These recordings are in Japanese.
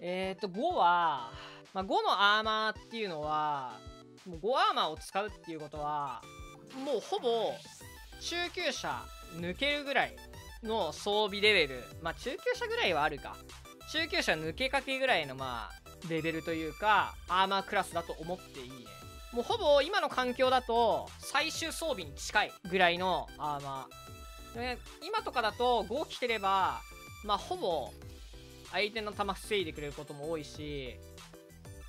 えっ、ー、と、5は、まあ、5のアーマーっていうのは、もう5アーマーを使うっていうことは、もうほぼ、中級者抜けるぐらいの装備レベル。まあ、中級者ぐらいはあるか。中級者抜けかけぐらいの、まあ、レベルというか、アーマークラスだと思っていいね。もうほぼ今の環境だと、最終装備に近いぐらいのアーマー。今とかだと5着てれば、まあほぼ相手の弾防いでくれることも多いし、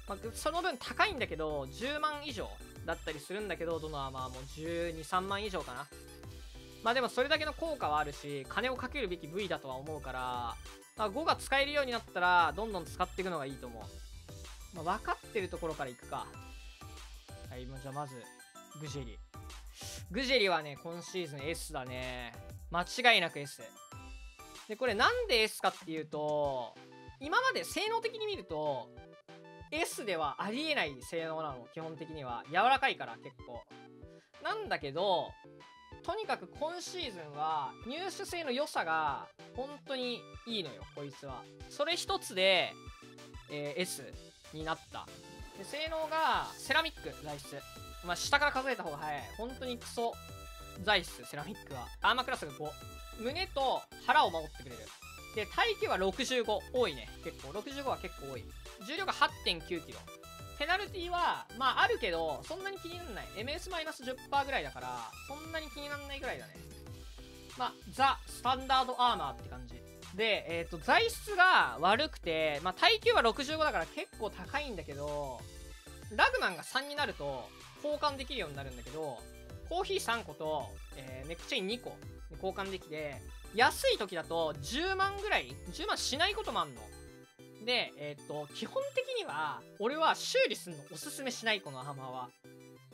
まあ、その分高いんだけど、10万以上だったりするんだけど、どのアーマーも12、3万以上かな。まあでもそれだけの効果はあるし、金をかけるべき部位だとは思うから、まあ、5が使えるようになったら、どんどん使っていくのがいいと思う。まあ、分かってるところからいくか。はい、じゃあまず、グジェリ。グジェリはね、今シーズン S だね。間違いなく S。で、これなんで S かっていうと、今まで性能的に見ると、S ではありえない性能なの、基本的には。柔らかいから結構。なんだけど、とにかく今シーズンは入手性の良さが本当にいいのよ、こいつは。それ一つで、えー、S になった。で性能がセラミック材質。まあ、下から数えた方が早い。本当にクソ材質、セラミックは。アーマークラスが5。胸と腹を守ってくれる。で、耐久は65。多いね。結構。65は結構多い。重量が8.9キロ。ペナルティは、まああるけど、そんなに気にならない。MS-10% ぐらいだから、そんなに気にならないぐらいだね。まあ、ザ・スタンダードアーマーって感じ。で、えっ、ー、と、材質が悪くて、まあ耐久は65だから結構高いんだけど、ラグマンが3になると、交換できるようになるんだけど、コーヒー3個と、えー、ネックチェーン2個交換できて、安い時だと10万ぐらい ?10 万しないこともあんの。で、えっ、と、基本的には、俺は修理するのおすすめしない、このアハマーは。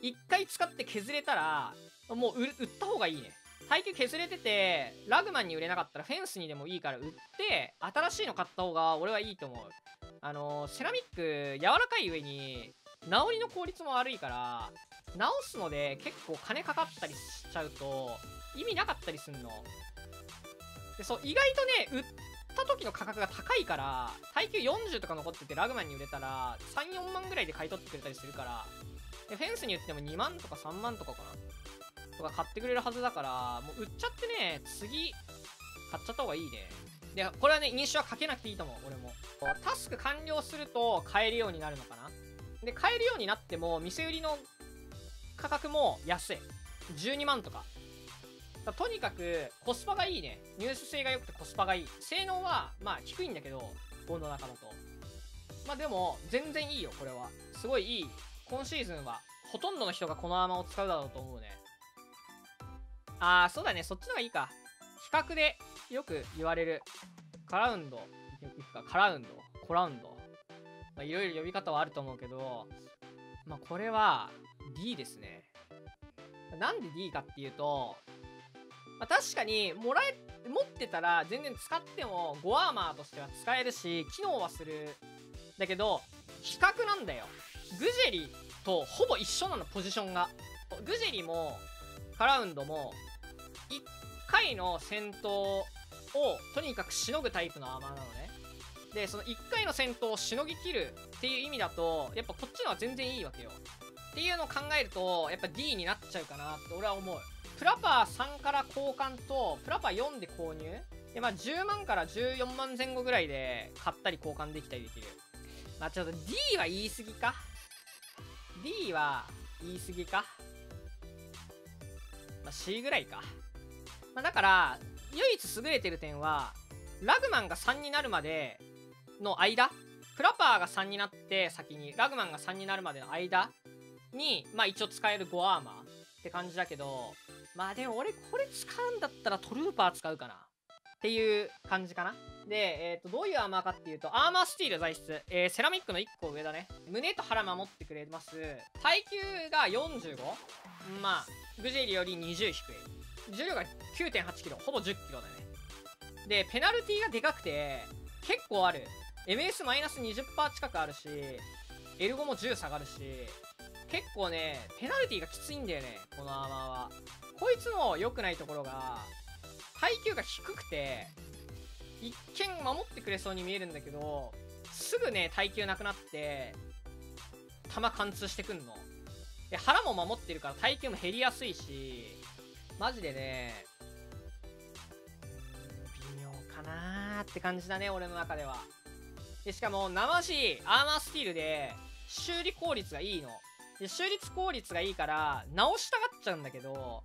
一回使って削れたら、もう売った方がいいね。耐久削れてて、ラグマンに売れなかったらフェンスにでもいいから売って、新しいの買った方が俺はいいと思う。あのセラミック柔らかい上に、治りの効率も悪いから、直すので結構金かかったりしちゃうと、意味なかったりすんの。で、そう、意外とね、売った時の価格が高いから、耐久40とか残っててラグマンに売れたら、3、4万ぐらいで買い取ってくれたりするから、で、フェンスに売っても2万とか3万とかかなとか買ってくれるはずだから、もう売っちゃってね、次、買っちゃった方がいいね。で、これはね、印象はかけなくていいと思う、俺も。タスク完了すると買えるようになるのかなで、買えるようになっても、店売りの価格も安い。12万とか。とにかく、コスパがいいね。入手性が良くてコスパがいい。性能は、まあ、低いんだけど、5の中だと。まあでも、全然いいよ、これは。すごいいい。今シーズンは、ほとんどの人がこのアーマーを使うだろうと思うね。あー、そうだね。そっちの方がいいか。比較でよく言われる。カラウンド。いくか。カラウンド。コラウンド。まあ、いろいろ呼び方はあると思うけど、まあ、これは D ですね。なんで D かっていうと、まあ、確かに、もらえ、持ってたら全然使っても5アーマーとしては使えるし、機能はする。だけど、比較なんだよ。グジェリとほぼ一緒なの、ポジションが。グジェリも、カラウンドも、1回の戦闘をとにかくしのぐタイプのアーマーなのね。で、その1回の戦闘をしのぎきるっていう意味だと、やっぱこっちのは全然いいわけよ。っていうのを考えると、やっぱ D になっちゃうかなって俺は思う。プラパー3から交換と、プラパー4で購入？で、まあ10万から14万前後ぐらいで買ったり交換できたりできる。まあちょっと D は言い過ぎか ?D は言い過ぎかまあ C ぐらいか。まあだから、唯一優れてる点は、ラグマンが3になるまでの間プラパーが3になって先に、ラグマンが3になるまでの間に、まあ一応使える5アーマーって感じだけど、まあでも俺これ使うんだったらトルーパー使うかな。っていう感じかな。で、えっ、ー、と、どういうアーマーかっていうと、アーマースティール材質。えー、セラミックの1個上だね。胸と腹守ってくれます。耐久が 45? まあ、グジェリより20低い。重量が9.8キロ。ほぼ10キロだね。で、ペナルティがでかくて、結構ある。MS-20% 近くあるし、L5 も10下がるし、結構ね、ペナルティがきついんだよね、このアーマーは。こいつの良くないところが、耐久が低くて、一見守ってくれそうに見えるんだけど、すぐね耐久なくなって弾貫通してくんの。で腹も守ってるから耐久も減りやすいしマジでね微妙かなーって感じだね俺の中では。でしかも生しアーマースティールで修理効率がいいの。で修理効率がいいから直したがっちゃうんだけど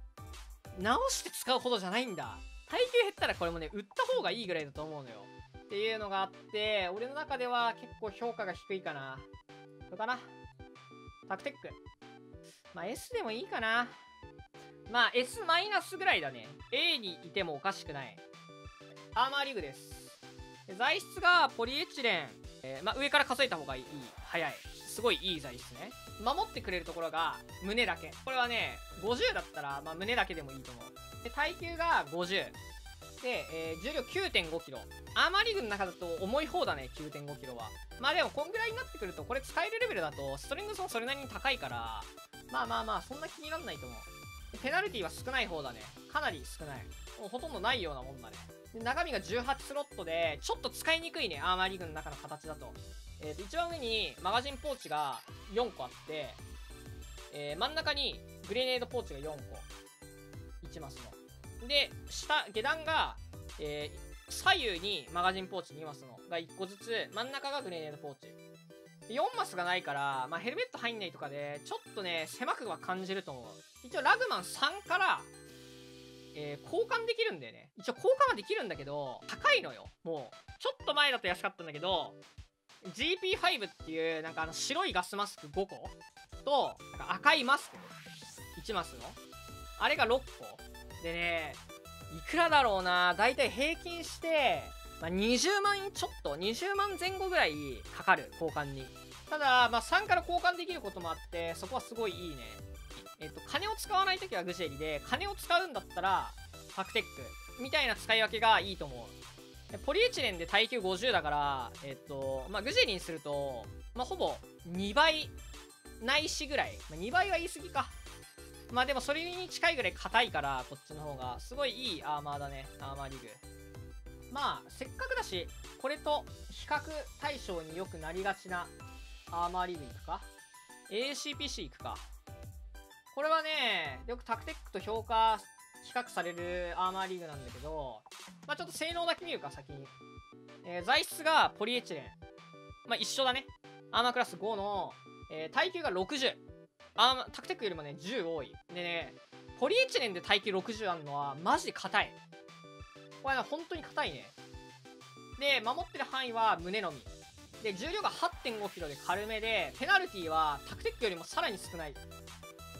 直して使うほどじゃないんだ。耐久減ったらこれもね売った方がいいぐらいだと思うのよ。っていうのがあって俺の中では結構評価が低いかな。どうかな。タクテックまあ S でもいいかな。まあ S マイナスぐらいだね。A にいてもおかしくない。アーマーリグです。材質がポリエチレン、えー、まあ、上から数えた方がいい。早い。すごいいい材質ね。守ってくれるところが胸だけ。これはね50だったら、まあ、胸だけでもいいと思う。で耐久が50で、えー、重量 9.5kg アーマーリグの中だと重い方だね 9.5kg は。まあでもこんぐらいになってくるとこれ使えるレベルだとストリングスもそれなりに高いからまあまあまあそんな気になんないと思う。ペナルティは少ない方だね。かなり少ない。もうほとんどないようなもんだね。で中身が18スロットでちょっと使いにくいねアーマーリグの中の形だと。えー、と一番上にマガジンポーチが4個あって、えー、真ん中にグレネードポーチが4個。1マスの。で下下段が、えー、左右にマガジンポーチ2マスの。が1個ずつ真ん中がグレネードポーチ。4マスがないから、まあ、ヘルメット入んないとかでちょっとね狭くは感じると思う。一応ラグマン3からえー、交換できるんだよね。一応交換はできるんだけど、高いのよ。もう、ちょっと前だと安かったんだけど、GP5 っていうなんかあの白いガスマスク5個となんか赤いマスク1マスのあれが6個。でねいくらだろうなだいたい平均して、まあ、20万円ちょっと20万前後ぐらいかかる交換に。ただ、まあ、3から交換できることもあってそこはすごいいいね。えっと金を使わない時はグジェリで金を使うんだったらパクテックみたいな使い分けがいいと思う。ポリエチレンで耐久50だから、えっと、まあ、グジェリにすると、まあ、ほぼ2倍ないしぐらい。まあ、2倍は言い過ぎか。まあでもそれに近いぐらい硬いから、こっちの方が。すごいいいアーマーだね。アーマーリグ。まあ、せっかくだし、これと比較対象によくなりがちなアーマーリグいくか ?ACPC いくか。これはね、よくタクテックと評価比較されるアーマーリーグなんだけど、まあちょっと性能だけ見るか、先に。えー、材質がポリエチレン。まあ一緒だね。アーマークラス5の、えー、耐久が60。アーマ、タクテックよりもね、10多い。でね、ポリエチレンで耐久60あるのは、マジで硬い。これね、本当に硬いね。で、守ってる範囲は胸のみ。で、重量が 8.5kg で軽めで、ペナルティはタクテックよりもさらに少ない。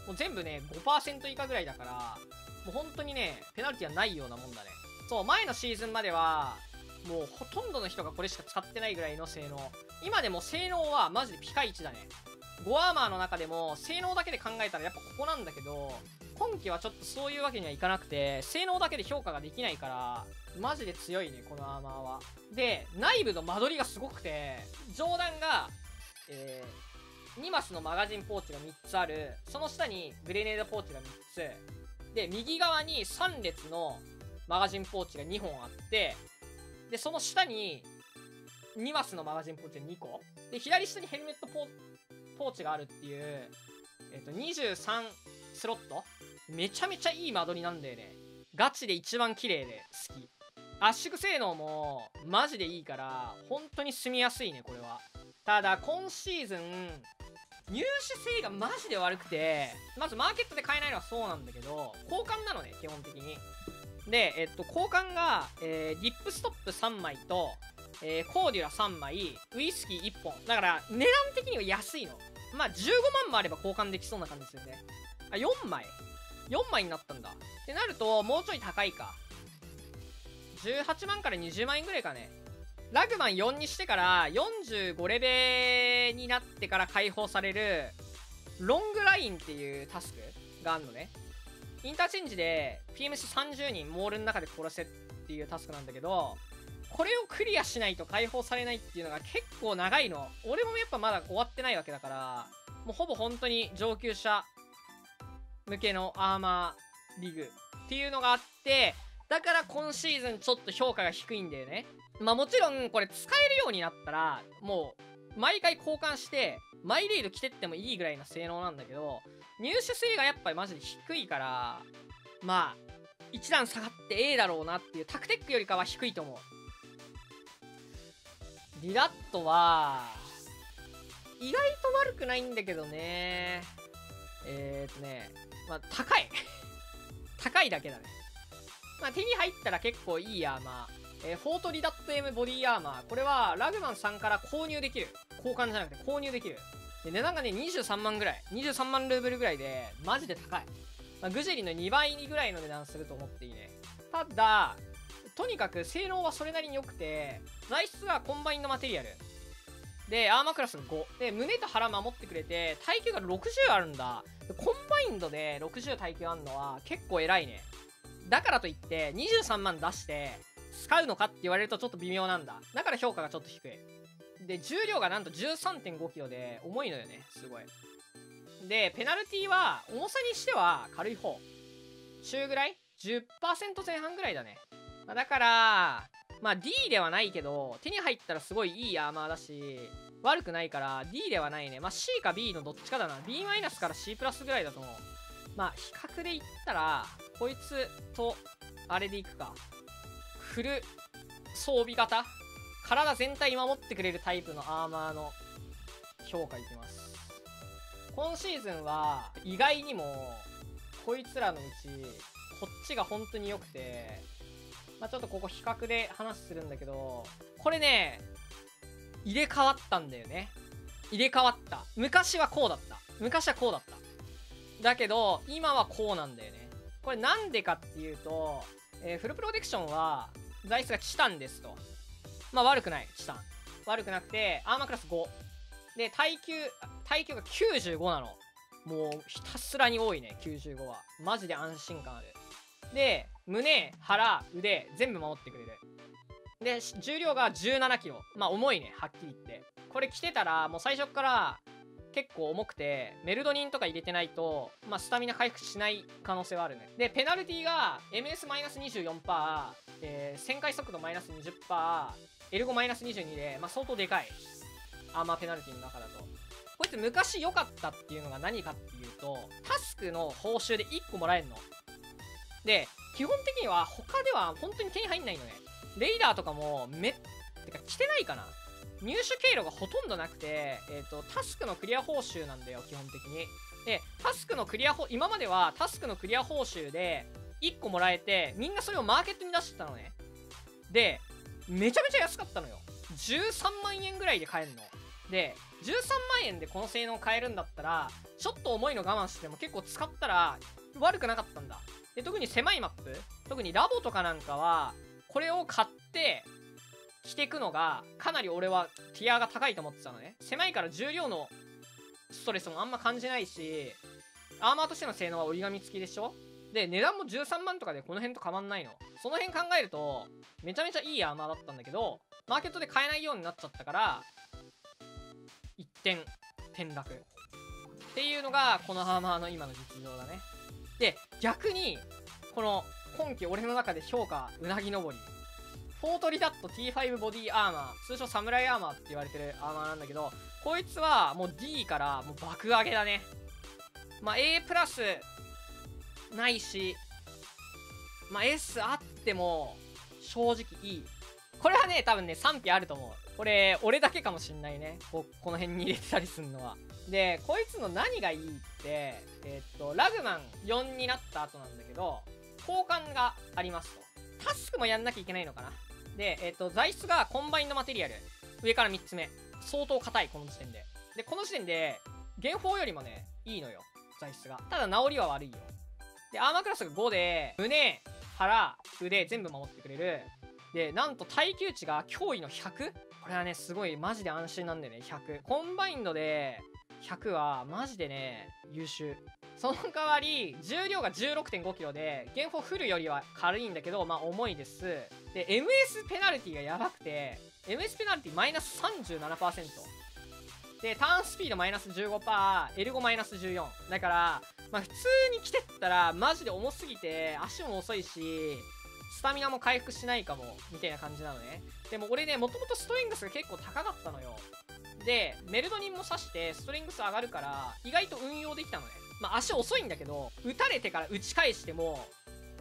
もう全部ね、5%以下ぐらいだから、もう本当にね、ペナルティはないようなもんだね。そう、前のシーズンまでは、もうほとんどの人がこれしか使ってないぐらいの性能。今でも性能はマジでピカイチだね。5アーマーの中でも性能だけで考えたらやっぱここなんだけど、今季はちょっとそういうわけにはいかなくて、性能だけで評価ができないから、マジで強いね、このアーマーは。で、内部の間取りがすごくて、上段が、えー、2マスのマガジンポーチが3つある、その下にグレネードポーチが3つ、で、右側に3列のマガジンポーチが2本あって、で、その下に2マスのマガジンポーチが2個。で、左下にヘルメットポーチがあるっていう、えっ、と、23スロットめちゃめちゃいい間取りなんだよね。ガチで一番綺麗で好き。圧縮性能もマジでいいから、本当に住みやすいね、これは。ただ、今シーズン、入手性がマジで悪くて、まずマーケットで買えないのはそうなんだけど、交換なのね、基本的に。で、えっと、交換が、えー、リップストップ3枚と、えー、コーデュラ3枚、ウイスキー1本。だから、値段的には安いの。まあ、15万もあれば交換できそうな感じですよね。あ、4枚 ?4 枚になったんだ。ってなると、もうちょい高いか。18万から20万円ぐらいかね。ラグマン4にしてから45レベになってから解放されるロングラインっていうタスクがあるのね。インターチェンジで PMC30 人モールの中で殺せっていうタスクなんだけど、これをクリアしないと解放されないっていうのが結構長いの。俺もやっぱまだ終わってないわけだから、もうほぼ本当に上級者向けのアーマーリグっていうのがあって、だから今シーズンちょっと評価が低いんだよねまあもちろんこれ使えるようになったらもう毎回交換してマイレード着てってもいいぐらいな性能なんだけど入手性がやっぱりマジで低いからまあ一段下がって A だろうなっていうタクテックよりかは低いと思う。リラットは意外と悪くないんだけどね。えー、っとねまあ高い。高いだけだね。まあ手に入ったら結構いいアーマー、えー、フォートリダット M ボディアーマー。これはラグマンさんから購入できる。交換じゃなくて購入できる。で値段がね23万ぐらい。23万ルーブルぐらいでマジで高い、まあ、グジェリの2倍にぐらいの値段すると思っていいねただとにかく性能はそれなりに良くて材質はコンバインドマテリアル。でアーマークラスが5で胸と腹守ってくれて耐久が60あるんだ。コンバインドで60耐久あるのは結構偉いね。だからといって23万出して使うのかって言われるとちょっと微妙なんだだから評価がちょっと低いで重量がなんと 13.5kg で重いのよねすごいでペナルティは重さにしては軽い方中ぐらい？10%前半ぐらいだねまあ、だから、まあ D ではないけど、手に入ったらすごいいいアーマーだし、悪くないから D ではないね。まあ C か B のどっちかだな。B マイナスから C プラスぐらいだと思う。まあ比較で言ったら、こいつと、あれでいくか。フル装備型体全体守ってくれるタイプのアーマーの評価いきます。今シーズンは意外にもこいつらのうちこっちが本当に良くてまあ、ちょっとここ比較で話するんだけど、これね、入れ替わったんだよね。入れ替わった。昔はこうだった。昔はこうだった。だけど、今はこうなんだよね。これなんでかっていうと、えー、フルプロテクションは、材質がチタンですと。まあ悪くない、チタン。悪くなくて、アーマークラス5。で、耐久、耐久が95なの。もう、ひたすらに多いね、95は。マジで安心感ある。で、胸、腹、腕、全部守ってくれる。で、重量が 17kg。まあ重いね、はっきり言って。これ着てたら、もう最初から結構重くて、メルドニンとか入れてないと、まあスタミナ回復しない可能性はあるね。で、ペナルティが MS-24%、えー、旋回速度マイナス20%、エルゴマイナス22で、まあ相当でかい。アーマーペナルティの中だと。こいつ昔良かったっていうのが何かっていうと、タスクの報酬で1個もらえるの。で、基本的には他では本当に手に入んないのね。レイダーとかもめ、ってか来てないかな入手経路がほとんどなくて、えっ、ー、と、タスクのクリア報酬なんだよ、基本的に。で、タスクのクリア、今まではタスクのクリア報酬で1個もらえて、みんなそれをマーケットに出してたのね。で、めちゃめちゃ安かったのよ。13万円ぐらいで買えるの。で、13万円でこの性能買えるんだったら、ちょっと重いの我慢しても結構使ったら悪くなかったんだ。で、特に狭いマップ、特にラボとかなんかは、これを買って着ていくのが、かなり俺はティアが高いと思ってたのね。狭いから重量のストレスもあんま感じないし、アーマーとしての性能は折り紙付きでしょ？で、値段も13万とかでこの辺と変わんないの。その辺考えると、めちゃめちゃいいアーマーだったんだけど、マーケットで買えないようになっちゃったから、一点、転落。っていうのが、このアーマーの今の実情だね。で、逆に、この、今季俺の中で評価、うなぎ登り。フォートリダット T5 ボディアーマー、通称サムライアーマーって言われてるアーマーなんだけど、こいつはもう D からもう爆上げだね。まあ A プラスないし、まあ S あっても正直いい。これはね、多分ね、賛否あると思う。これ、俺だけかもしんないね。ここの辺に入れてたりすんのは。で、こいつの何がいいって、えー、っと、ラグマン4になった後なんだけど、交換がありますと。タスクもやんなきゃいけないのかな？で、えー、っと、材質がコンバインドマテリアル。上から3つ目。相当硬い、この時点で。で、この時点で、原宝よりもね、いいのよ。材質が。ただ、治りは悪いよ。で、アーマークラスが5で、胸、腹、腕、全部守ってくれる。で、なんと耐久値が驚異の 100? これはね、すごいマジで安心なんだよね、100。コンバインドで100はマジでね、優秀。その代わり、重量が 16.5kg で、原フォフルよりは軽いんだけど、まあ重いです。で、MS ペナルティがやばくて、MS ペナルティマイナス37%。で、ターンスピードマイナス15%、エルゴマイナス14。だから、まあ普通に来てったら、マジで重すぎて、足も遅いし、スタミナも回復しないかもみたいな感じなのねでも俺ねもともとストレングスが結構高かったのよでメルドニンも刺してストレングス上がるから意外と運用できたのねまあ足遅いんだけど撃たれてから打ち返しても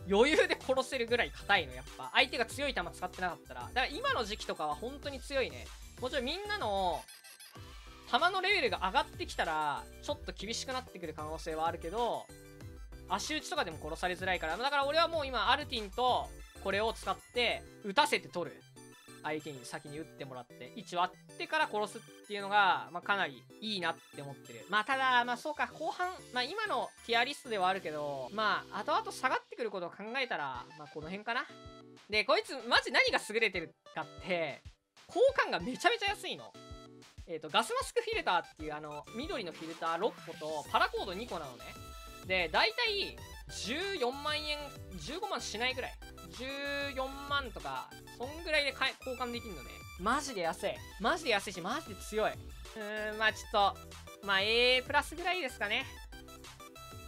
余裕で殺せるぐらい硬いのやっぱ。相手が強い球使ってなかったら。だから今の時期とかは本当に強いね。もちろんみんなの球のレベルが上がってきたらちょっと厳しくなってくる可能性はあるけど足打ちとかでも殺されづらいから。だから俺はもう今アルティンとこれを使って打たせて取る。相手に先に打ってもらって位置割ってから殺すっていうのが、まあ、かなりいいなって思ってる。まあただまあそうか後半まあ今のティアリストではあるけどまあ後々下がってくることを考えたらまあこの辺かな。でこいつマジ何が優れてるかって交換がめちゃめちゃ安いの。えっ、ー、とガスマスクフィルターっていうあの緑のフィルター6個とパラコード2個なのね。で大体14万円15万しないぐらい。14万とかそんぐらいで交換できるのねマジで安いマジで安いしマジで強いうーんまあちょっとまあ A プラスぐらいですかね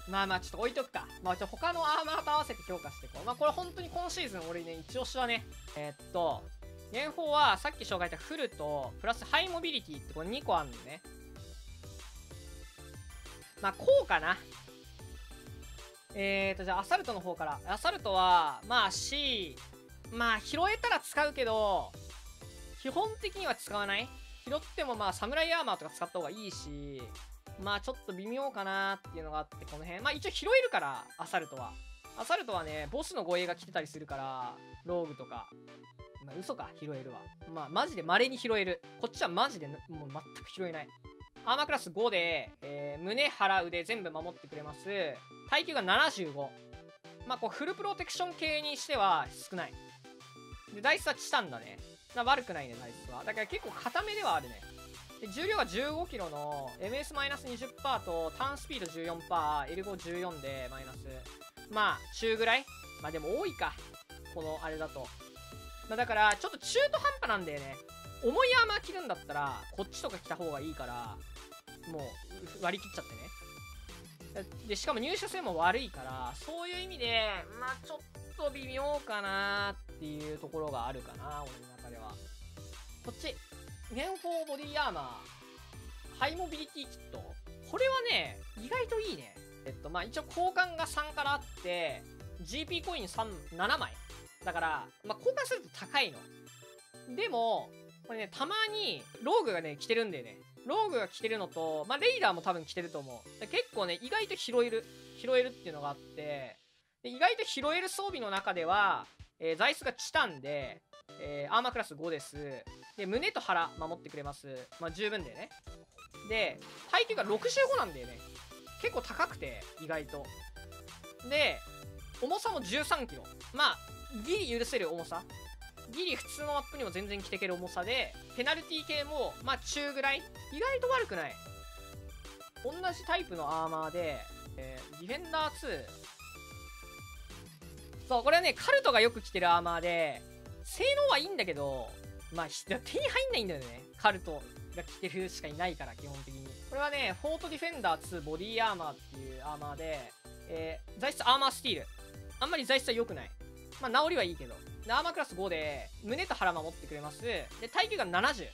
まあまあちょっと置いとくか。まあちょっと他のアーマーと合わせて強化していこう。まあこれ本当に今シーズン俺ね、一押しはね、えー、っと、年俸はさっき紹介したフルと、プラスハイモビリティってこれ2個あるのね。まあこうかな。えーと、じゃあ、アサルトの方から。アサルトは、まあ C、まあ拾えたら使うけど、基本的には使わない？拾ってもまあ、サムライアーマーとか使った方がいいし、まあちょっと微妙かなっていうのがあって、この辺。まあ一応拾えるから、アサルトは。アサルトはね、ボスの護衛が来てたりするから、ローグとか。まあ嘘か、拾えるわ。まあマジで稀に拾える。こっちはマジでもう全く拾えない。アーマークラス5で、えー、胸、腹、腕全部守ってくれます。耐久が75。まあ、こう、フルプロテクション系にしては少ない。で、ダイスはチタンだね。な悪くないね、ダイスは。だから結構固めではあるね。で、重量が 15kg の MS-20% とターンスピード14%、エルゴ14でマイナス。まあ、中ぐらい？まあでも多いか。このあれだと。まあだから、ちょっと中途半端なんだよね。重いアーマー着るんだったら、こっちとか着た方がいいから、もう割り切っちゃってねでしかも入手性も悪いからそういう意味でまあちょっと微妙かなーっっていうところがあるかな俺の中では。こっち。年俸ボディアーマー。ハイモビリティキット。これはね意外といいね。えっとまあ一応交換が3からあって GP コイン3 7枚。だから、まあ、交換すると高いの。でもこれねたまにローグがね着てるんだよね。ローグが着てるのと、まあ、レイダーも多分着てると思う。結構ね、意外と拾える、拾えるっていうのがあって、で意外と拾える装備の中では、えー、座椅子がチタンで、えー、アーマークラス5です。で、胸と腹守ってくれます。まあ、十分だよね。で、耐久が65なんだよね。結構高くて、意外と。で、重さも 13kg。まあ、ギリ許せる重さ。ギリ普通のマップにも全然着てける重さで、ペナルティ系も、まあ中ぐらい。意外と悪くない。同じタイプのアーマーで、えー、ディフェンダー2。そう、これはね、カルトがよく着てるアーマーで、性能はいいんだけど、まあ、手に入んないんだよね。カルトが着てるしかいないから、基本的に。これはね、フォートディフェンダー2ボディアーマーっていうアーマーで、えー、材質アーマースティール。あんまり材質は良くない。まあ、治りはいいけど。アーマークラス5で、胸と腹守ってくれます。で、耐久が70。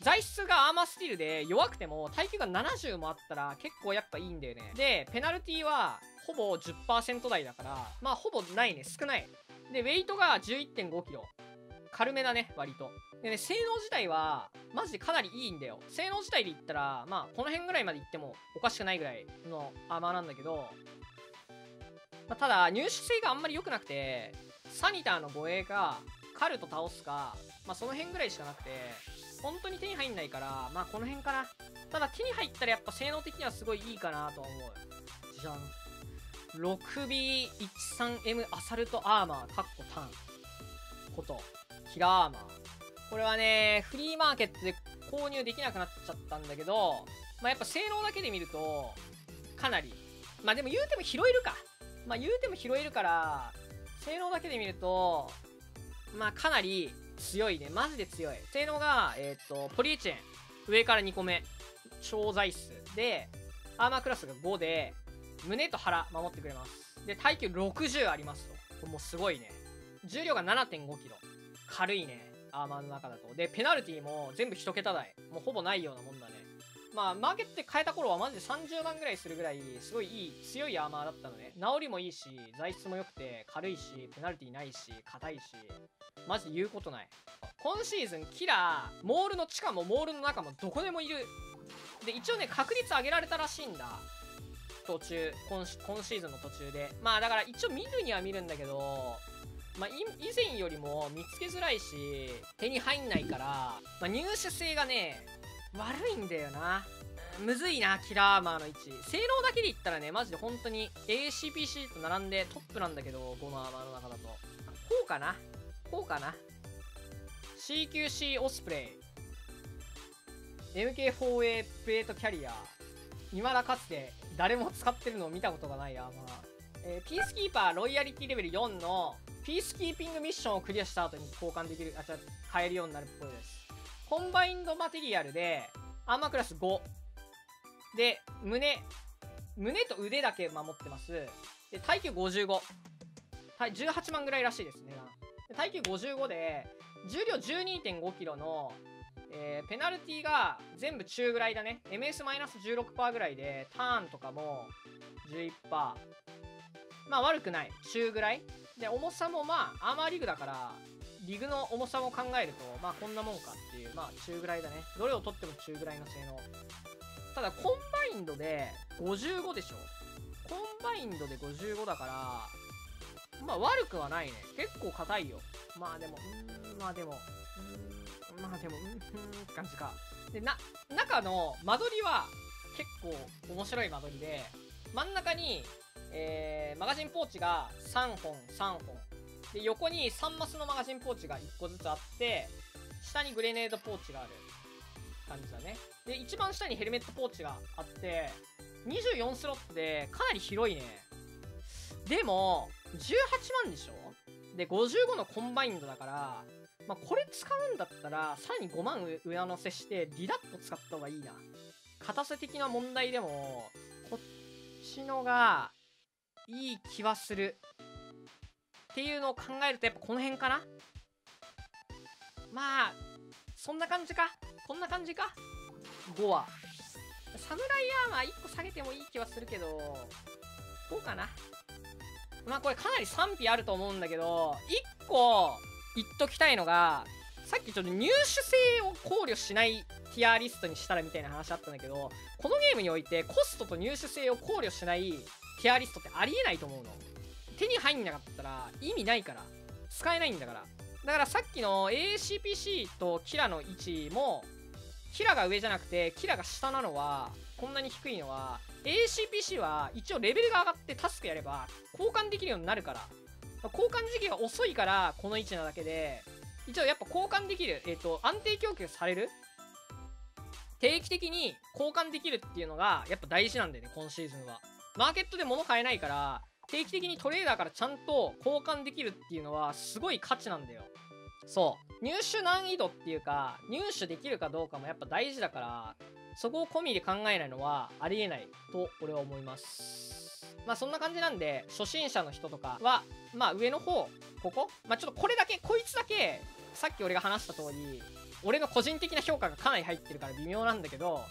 材質がアーマースティールで弱くても耐久が70もあったら結構やっぱいいんだよね。で、ペナルティはほぼ10%台だから、まあほぼないね、少ない。で、ウェイトが 11.5kg。軽めだね、割と。でね、性能自体は、マジでかなりいいんだよ。性能自体で言ったら、まあ、この辺ぐらいまで行ってもおかしくないぐらいのアーマーなんだけど、まあ、ただ、入手性があんまり良くなくて、サニターの護衛か、カルト倒すか、まあその辺ぐらいしかなくて、本当に手に入んないから、まあこの辺かな。ただ手に入ったらやっぱ性能的にはすごいいいかなと思う。じゃん。6B13M アサルトアーマー、カッコタン。こと、キラーアーマー。これはね、フリーマーケットで購入できなくなっちゃったんだけど、まあやっぱ性能だけで見ると、かなり。まあでも言うても拾えるか。まあ言うても拾えるから、性能だけで見ると、まあかなり強いね。マジで強い。性能が、えっ、ー、と、ポリエチェン。上から2個目。超材質。で、アーマークラスが5で、胸と腹守ってくれます。で、耐久60ありますと。もうすごいね。重量が7 5キロ。軽いね。アーマーの中だと。でペナルティも全部1桁台。もうほぼないようなもんだね。まあマーケットで変えた頃はマジで30万ぐらいするぐらいすごいいい強いアーマーだったのね。治りもいいし材質も良くて軽いしペナルティないし硬いし。マジで言うことない。今シーズンキラーモールの地下もモールの中もどこでもいる。で一応ね確率上げられたらしいんだ。途中今今シーズンの途中で。まあだから一応見るには見るんだけどまあ、以前よりも見つけづらいし手に入んないから、まあ、入手性がね悪いんだよな。むずいなキラーアーマーの位置。性能だけで言ったらねマジで本当に ACPC と並んでトップなんだけど5のアーマーの中だと。こうかなこうかな CQC オスプレイ。MK4A プレートキャリア。未だかつて誰も使ってるのを見たことがないアーマー、えー、ピースキーパーロイヤリティレベル4のピースキーピングミッションをクリアした後に交換できるあじゃ買えるようになるっぽいです。コンバインドマテリアルでアーマークラス5で胸胸と腕だけ守ってます。で耐久55はい18万ぐらいらしいですね。耐久55で重量 12.5kg のえー、ペナルティが全部中ぐらいだね。MS-16% ぐらいでターンとかも11%まあ悪くない。中ぐらい。で重さもまあアーマーリグだからリグの重さも考えるとまあこんなもんかっていうまあ中ぐらいだね。どれを取っても中ぐらいの性能。ただコンバインドで55でしょ。コンバインドで55だからまあ悪くはないね。結構硬いよ。まあでもうんまあでも。まあでもうんって感じか。でな中の間取りは結構面白い間取りで真ん中にえー、マガジンポーチが3本3本。で横に3マスのマガジンポーチが1個ずつあって下にグレネードポーチがある感じだね。で一番下にヘルメットポーチがあって24スロットでかなり広いね。でも18万でしょ？で55のコンバインドだからまあ、これ使うんだったらさらに5万上乗せしてリラット使った方がいいな。硬さ的な問題でもこっちのがいい気はする。っていうのを考えるとやっぱこの辺かな。まあそんな感じか。こんな感じか。5はサムライアーマー1個下げてもいい気はするけどこうかな。まあこれかなり賛否あると思うんだけど1個言っときたいのがさっきちょっと入手性を考慮しないティアリストにしたらみたいな話あったんだけどこのゲームにおいてコストと入手性を考慮しないティアリストってありえないと思うの。手に入んなかったら意味ないから。使えないんだから。だからさっきの ACPC とキラの位置もキラが上じゃなくてキラが下なのはこんなに低いのは ACPC は一応レベルが上がってタスクやれば交換できるようになるから。交換時期が遅いからこの位置なだけで一応やっぱ交換できる、えっ、ー、と安定供給される？定期的に交換できるっていうのがやっぱ大事なんだよね今シーズンはマーケットで物買えないから、定期的にトレーダーからちゃんと交換できるっていうのはすごい価値なんだよ。そう。入手難易度っていうか、入手できるかどうかもやっぱ大事だから、そこを込みで考えないのはありえないと俺は思います。まあそんな感じなんで、初心者の人とかは、まあ上の方、ここまあちょっとこれだけ、こいつだけ、さっき俺が話した通り、俺の個人的な評価がかなり入ってるから微妙なんだけど、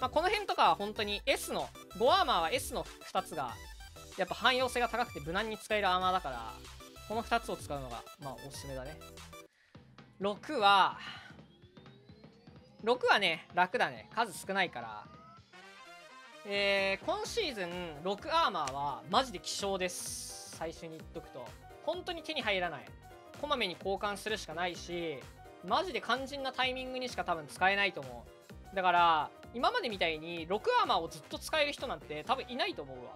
まあ、この辺とかは本当に S の5アーマーは S の2つがやっぱ汎用性が高くて無難に使えるアーマーだからこの2つを使うのがまあおすすめだね。6は6はね楽だね。数少ないからえー、今シーズン6アーマーはマジで希少です最初に言っとくと本当に手に入らないこまめに交換するしかないしマジで肝心なタイミングにしか多分使えないと思うだから今までみたいに6アーマーをずっと使える人なんて多分いないと思うわ。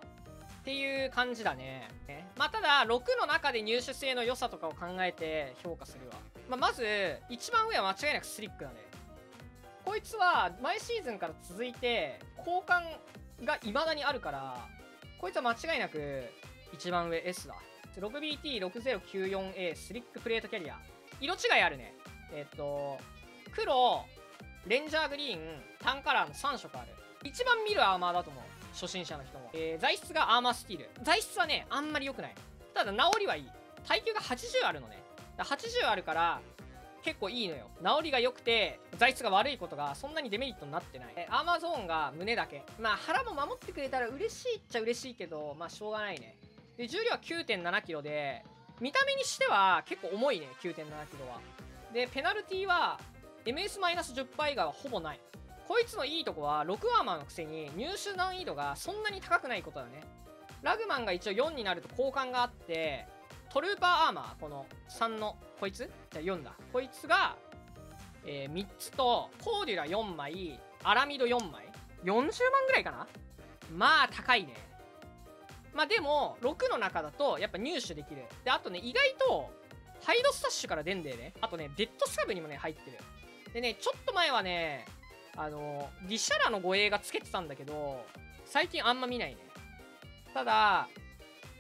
っていう感じだね。まあ、ただ、6の中で入手性の良さとかを考えて評価するわ。まあ、まず、一番上は間違いなくスリックだね。こいつは、毎シーズンから続いて、交換が未だにあるから、こいつは間違いなく、一番上 S だ。6BT6094A スリックプレートキャリア。色違いあるね。えっと、黒、レンジャーグリーン、タンカラーの3色ある。一番見るアーマーだと思う。初心者の人も。えー、材質がアーマースティール。材質はね、あんまり良くない。ただ、治りはいい。耐久が80あるのね80あるから結構いいのよ。治りが良くて材質が悪いことがそんなにデメリットになってない。えアーマーゾーンが胸だけ。まあ腹も守ってくれたら嬉しいっちゃ嬉しいけどまあしょうがないね。で重量は 9.7kg で見た目にしては結構重いね 9.7kg は。でペナルティは MS-10 倍以外はほぼない。こいつのいいとこは6アーマーのくせに入手難易度がそんなに高くないことだね。ラグマンが一応4になると交換があってトルーパーアーマーこの3のこいつ？じゃあ4だ。こいつが、えー、3つとコーデュラ4枚アラミド4枚。40万ぐらいかな？まあ高いね。まあでも6の中だとやっぱ入手できる。であとね意外とhidden stash から出んだよね。あとね dead scav にもね入ってる。でねちょっと前はねあのディシャラの護衛がつけてたんだけど最近あんま見ないね。ただ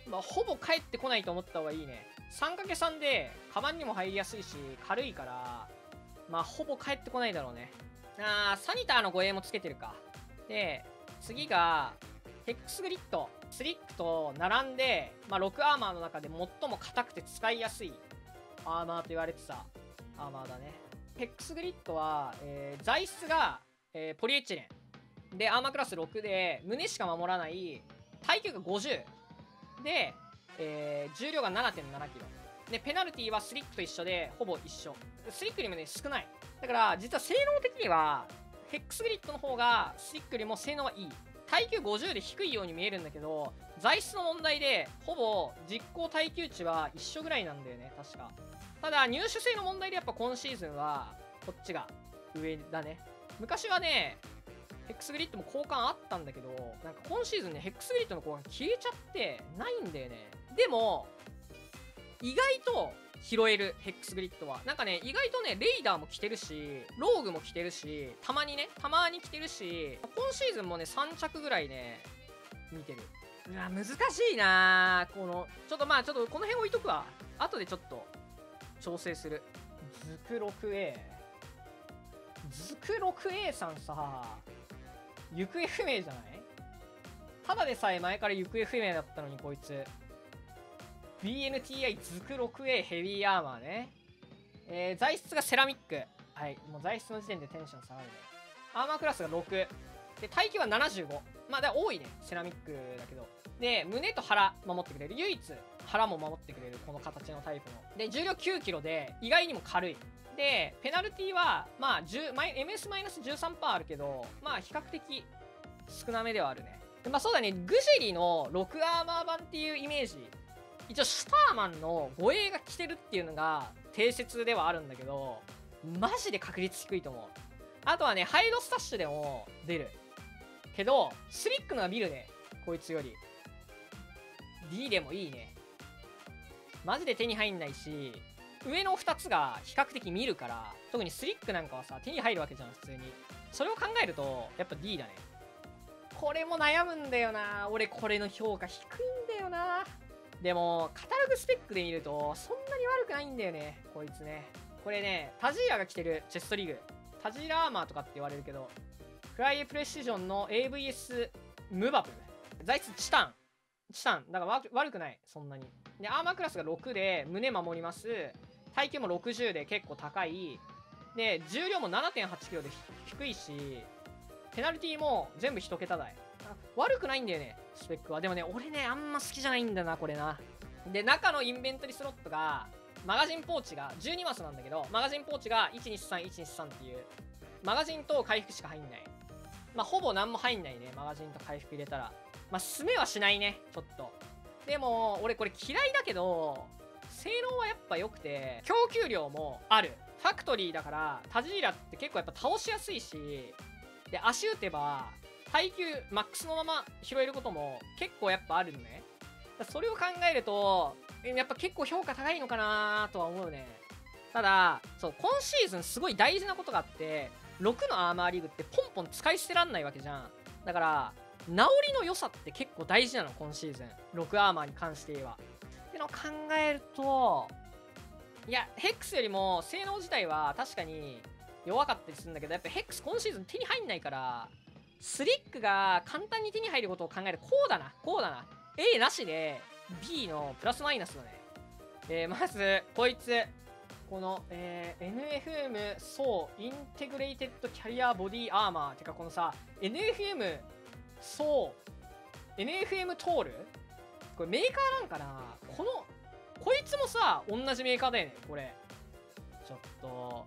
まあ、ほぼ帰ってこないと思った方がいいね。3×3 でカバンにも入りやすいし軽いからまあほぼ帰ってこないだろうね。あーサニターの護衛もつけてるか。で次がヘックスグリッド。スリックと並んで、まあ、6アーマーの中で最も硬くて使いやすい。アーマーと言われてた。アーマーだね。ヘックスグリッドは、えー、材質が、えー、ポリエチレン。でアーマークラス6で胸しか守らない。耐久が50で、えー、重量が 7.7kg でペナルティはスリックと一緒でほぼ一緒。スリックよりもね少ない。だから実は性能的にはヘックスグリッドの方がスリックよりも性能はいい。耐久50で低いように見えるんだけど材質の問題でほぼ実効耐久値は一緒ぐらいなんだよね確か。ただ入手性の問題でやっぱ今シーズンはこっちが上だね。昔はねヘックスグリッドも交換あったんだけど、なんか今シーズンね、ヘックスグリッドの交換消えちゃってないんだよね。でも、意外と拾えるヘックスグリッドは。なんかね、意外とね、レイダーも着てるし、ローグも着てるし、たまにね、たまに着てるし、今シーズンもね、3着ぐらいね、見てる。うわ、難しいなこの、ちょっとまあ、ちょっとこの辺置いとくわ。後でちょっと、調整する。ズク 6A。ズク 6A さんさ、行方不明じゃない？ただでさえ前から行方不明だったのにこいつ。BNTI ズク 6A ヘビーアーマーね。えー、材質がセラミック。はいもう材質の時点でテンション下がるね。アーマークラスが6で耐久は75まあだ多いね。セラミックだけど。で胸と腹守ってくれる。唯一腹も守ってくれるこの形のタイプの。で重量 9kg で意外にも軽い。で、ペナルティは、まあ、MS-13% あるけど、まあ、比較的少なめではあるね。まあ、そうだね、グジェリの6アーマー版っていうイメージ。一応、シュターマンの護衛が来てるっていうのが定説ではあるんだけど、マジで確率低いと思う。あとはね、ハイドスタッシュでも出る。けど、スリックのが見るね。こいつより。D でもいいね。マジで手に入んないし、上の2つが比較的見るから特にスリックなんかはさ手に入るわけじゃん普通に。それを考えるとやっぱ D だね。これも悩むんだよな。俺これの評価低いんだよな。でもカタログスペックで見るとそんなに悪くないんだよね。こいつね。これねタジーラが着てるチェストリーグ。タジーラアーマーとかって言われるけどフライプレシジョンの AVS ムバプ材質チタン。チタン。だから悪くない。そんなに。でアーマークラスが6で胸守ります。耐久も60で結構高い。で、重量も 7.8kg で低いし、ペナルティも全部1桁台。悪くないんだよね、スペックは。でもね、俺ね、あんま好きじゃないんだな、これな。で、中のインベントリスロットが、マガジンポーチが12マスなんだけど、マガジンポーチが123、123っていう、マガジンと回復しか入んない。まあ、ほぼ何も入んないね、マガジンと回復入れたら。まあ、すめはしないね、ちょっと。でも、俺これ嫌いだけど、性能はやっぱ良くて、供給量もある。ファクトリーだから、タジーラって結構やっぱ倒しやすいし、で、足打てば、耐久マックスのまま拾えることも結構やっぱあるのね。それを考えると、やっぱ結構評価高いのかなとは思うね。ただ、そう、今シーズンすごい大事なことがあって、6のアーマーリーグってポンポン使い捨てらんないわけじゃん。だから、治りの良さって結構大事なの、今シーズン。6アーマーに関して言えば。ってのを考えると、いや、ヘックスよりも性能自体は確かに弱かったりするんだけど、やっぱヘックス今シーズン手に入んないから、スリックが簡単に手に入ることを考えるこうだな、こうだな。A なしで B のプラスマイナスだね。えー、まずこいつこの、えー、NFM ソーインテグレイテッドキャリアボディアーマーてかこのさ NFM THOR NFM トール？これメーカーなんかな？このこいつもさ同じメーカーだよねこれ。ちょっと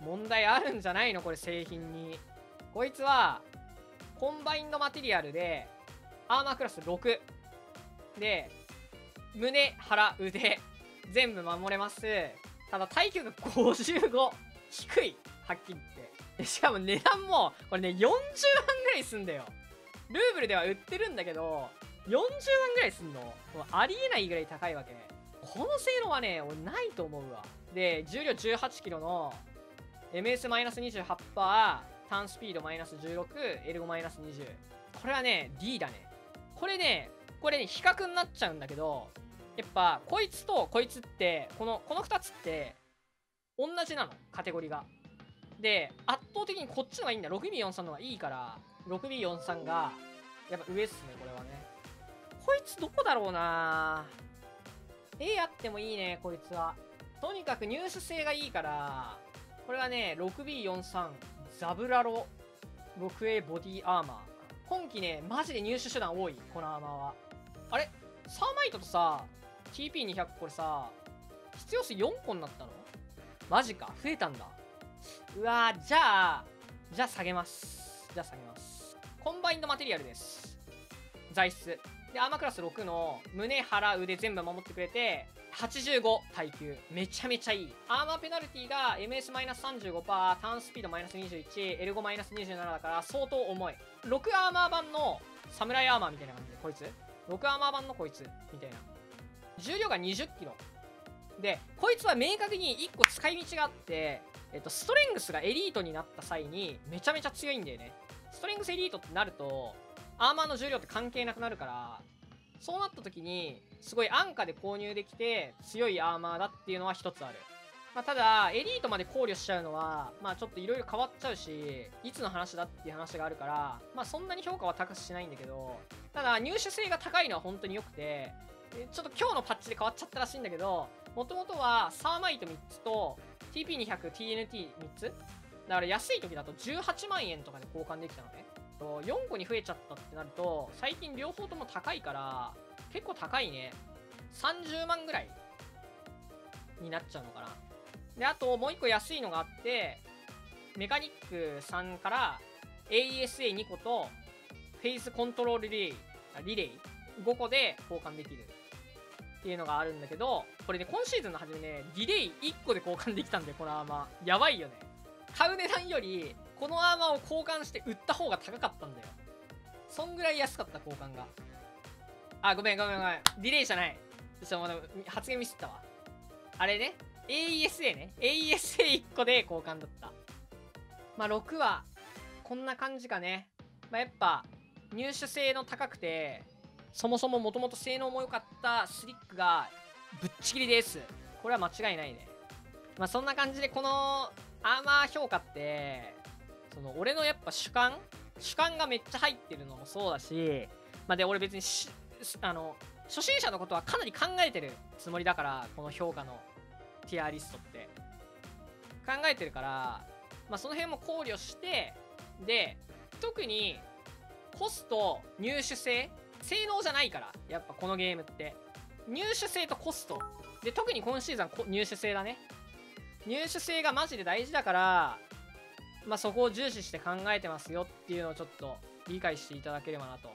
問題あるんじゃないの？これ製品に。こいつはコンバインドマテリアルでアーマークラス6で胸腹腕全部守れます。ただ耐久が55低い。はっきり言って。しかも値段もこれね40万ぐらいすんだよ。ルーブルでは売ってるんだけど40万ぐらいすんの？もうありえないぐらい高いわけ。この性能はね俺ないと思うわ。で重量 18kg の MS-28% ターンスピード -16 エルゴ -20 これはね D だね。これねこれね比較になっちゃうんだけどやっぱこいつとこいつってこのこの2つって同じなのカテゴリーが。で圧倒的にこっちのがいいんだ。6B43 のがいいから 6B43 がやっぱ上っすねこれはね。こいつどこだろうな。A あってもいいねこいつは。とにかく入手性がいいから。これはね 6B43 ザブラロ 6A ボディアーマー。今季ねマジで入手手段多いこのアーマーは。あれ？サーマイトとさ TP200 これさ必要数4個になったの？マジか増えたんだ。うわじゃあじゃあ下げます。じゃあ下げます。 combined material です。材質。でアーマークラス6の胸腹腕全部守ってくれて85耐久。めちゃめちゃいい。アーマーペナルティが MS-35% turn speed -21 エルゴ -27 だから相当重い。6アーマー版のサムライアーマーみたいな感じでこいつ。6アーマー版のこいつみたいな。重量が 20kg でこいつは明確に1個使い道があってえっと、ストレングスがエリートになった際にめちゃめちゃ強いんだよね。ストレングスエリートってなると、アーマーの重量って関係なくなるから、そうなった時に、すごい安価で購入できて強いアーマーだっていうのは一つある。まあ、ただ、エリートまで考慮しちゃうのは、まあちょっといろいろ変わっちゃうし、いつの話だっていう話があるから、まあそんなに評価は高くしないんだけど、ただ入手性が高いのは本当に良くて、ちょっと今日のパッチで変わっちゃったらしいんだけど、もともとはサーマイト3つと TP200、TNT3 つだから安い時だと18万円とかで交換できたのね。4個に増えちゃったってなると、最近両方とも高いから、結構高いね。30万ぐらいになっちゃうのかな。で、あともう1個安いのがあって、メカニックさんから ASA2 個とphase control relay、リレー5個で交換できるっていうのがあるんだけど、これね、今シーズンの初めね、リレー1個で交換できたんで、このアーマー。やばいよね。買う値段より、このアーマーを交換して売った方が高かったんだよ。そんぐらい安かった、交換が。あ、ごめんごめんごめん。リレーじゃない。ちょっとまだ発言ミスったわ。あれね。AESA ね。AESA1 個で交換だった。まあ、6は、こんな感じかね。まあ、やっぱ、入手性の高くて、そもそももともと性能も良かったスリックがぶっちぎりです。これは間違いないね。まあそんな感じでこのアーマー評価って、その俺のやっぱ主観主観がめっちゃ入ってるのもそうだし、まあで俺別にあの、初心者のことはかなり考えてるつもりだから、この評価のティアリストって。考えてるから、まあその辺も考慮して、で、特にコスト入手性性能じゃないから、やっぱこのゲームって。入手性とコスト。で、特に今シーズン入手性だね。入手性がマジで大事だから、まあ、そこを重視して考えてますよっていうのをちょっと理解していただければなと